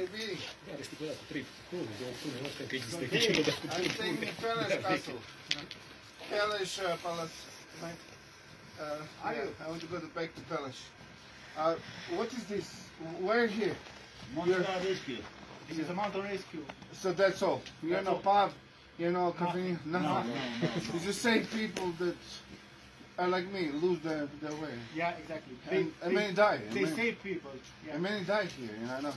Maybe. Chiari stipulato trip, come alcune volte anche gli So, stai hey, da I'm staying in Palace Castle. Palace uh, Palace. Right? Uh, yeah, I want to go to, back to Pelish. Uh, what is this? Where here? Mountain rescue. This is a mountain rescue. So that's all. You're That's no all. pub. You're no company, No, no, no, no. You just say people that are like me lose their, their way. Yeah, exactly. And, and many die. And They many, save people. Yeah. and many die here. You know.